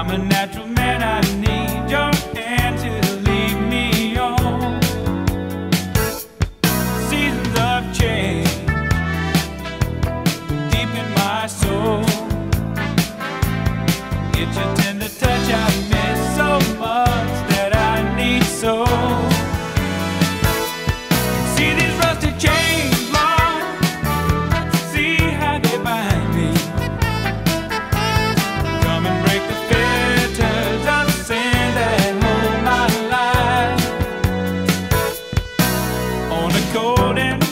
I'm an the golden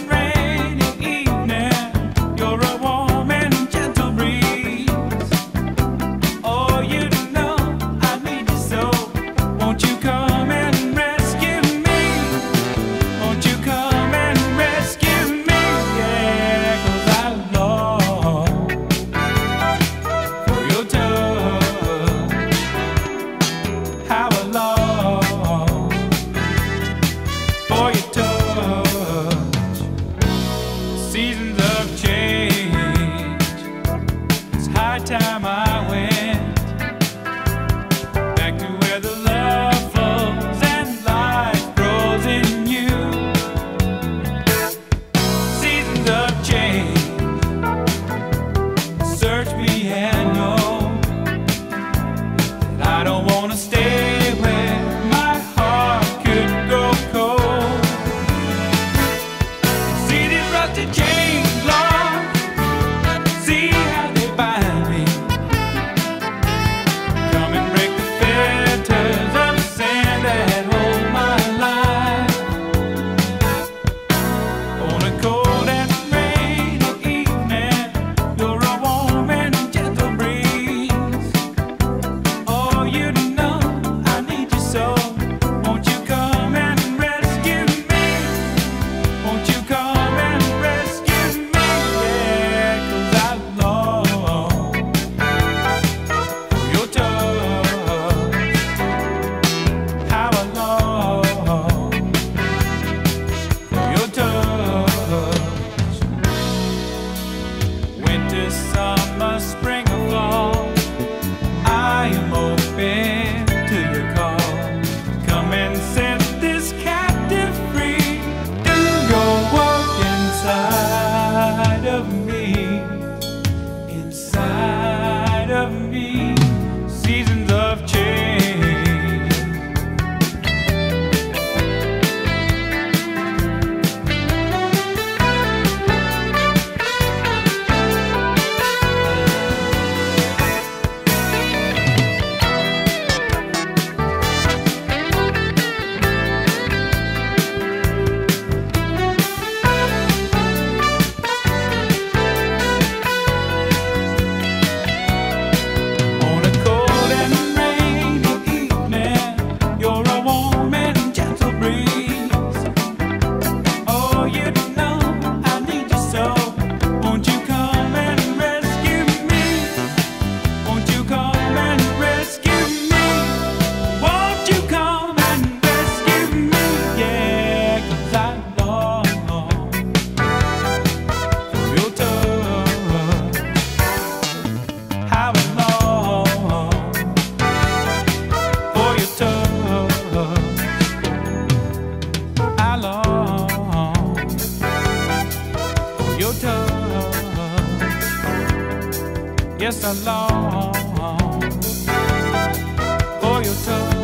Yes, I long for your touch.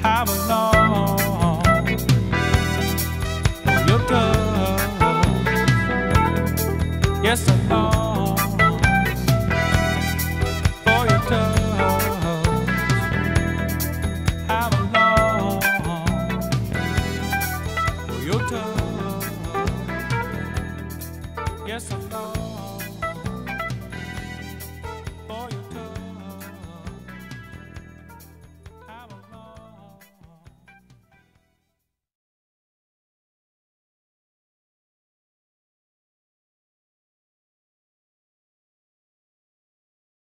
How long for your touch? Yes, I long for your touch. How long for your touch? Yes, I long.